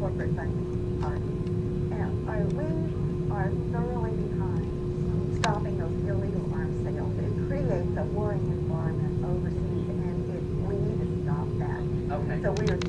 corporate funding are And uh, we are thoroughly behind stopping those illegal arms sales. It creates a warring environment overseas, and it, we need to stop that. Okay. So we are